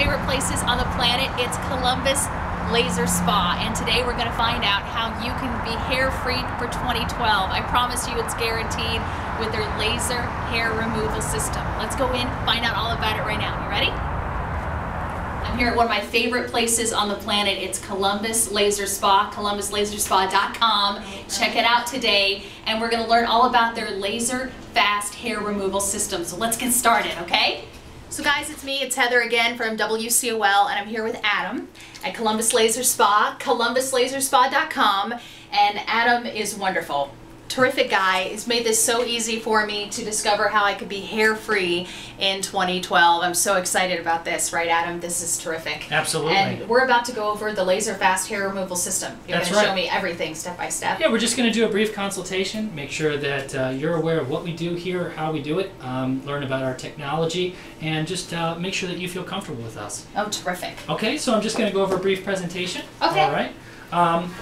favorite places on the planet. It's Columbus Laser Spa, and today we're going to find out how you can be hair-free for 2012. I promise you it's guaranteed with their laser hair removal system. Let's go in, find out all about it right now. You ready? I'm here at one of my favorite places on the planet. It's Columbus Laser Spa, columbuslaserspa.com. Check it out today, and we're going to learn all about their laser fast hair removal system. So let's get started, okay? So guys, it's me, it's Heather again from WCOL, and I'm here with Adam at Columbus Laser Spa, columbuslaserspa.com, and Adam is wonderful terrific guy. He's made this so easy for me to discover how I could be hair free in 2012. I'm so excited about this, right, Adam? This is terrific. Absolutely. And we're about to go over the LaserFast hair removal system. You're going to show me everything step by step. Yeah, we're just going to do a brief consultation, make sure that uh, you're aware of what we do here, how we do it, um, learn about our technology, and just uh, make sure that you feel comfortable with us. Oh, terrific. Okay, so I'm just going to go over a brief presentation. Okay. All right. Um,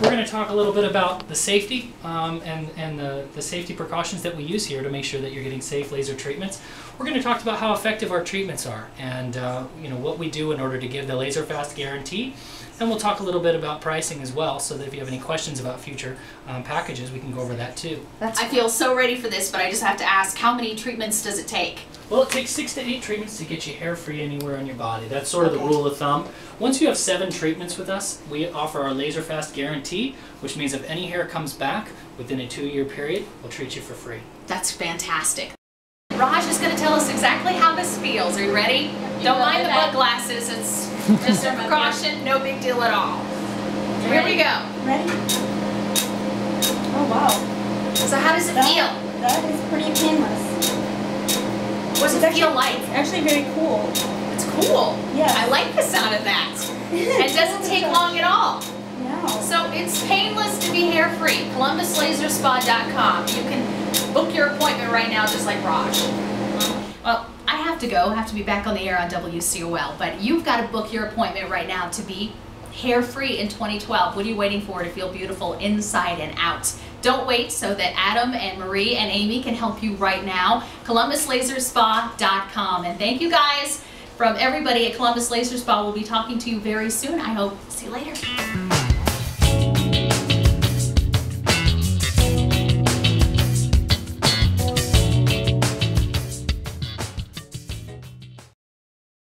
we're going to talk a little bit about the safety um, and, and the, the safety precautions that we use here to make sure that you're getting safe laser treatments. We're going to talk about how effective our treatments are and uh, you know what we do in order to give the LaserFast guarantee. And we'll talk a little bit about pricing as well, so that if you have any questions about future um, packages, we can go over that too. That's I feel so ready for this, but I just have to ask, how many treatments does it take? Well, it takes six to eight treatments to get you hair free anywhere on your body. That's sort of Okay. the rule of thumb. Once you have seven treatments with us, we offer our LaserFast guarantee, which means if any hair comes back within a two year period, we'll treat you for free. That's fantastic. Raj is going to tell us exactly how this feels. Are you ready? Don't mind the with bug glasses. It's just a precaution. No big deal at all. Here we go. Ready? Oh wow. So how does it That, feel? that is pretty painless. What does It's it feel actually- like? It's actually very cool. It's cool. Yeah. I like the sound of that. It doesn't take long at all. No. So it's painless to be hair free. ColumbusLaserspa.com. You can book your appointment right now, just like Raj. Well, have to go. Have to be back on the air on WCOL. But you've got to book your appointment right now to be hair free in 2012. What are you waiting for to feel beautiful inside and out? Don't wait so that Adam and Marie and Amy can help you right now. ColumbusLaserspa.com. And thank you guys from everybody at Columbus Laser Spa. We'll be talking to you very soon. I hope. See you later.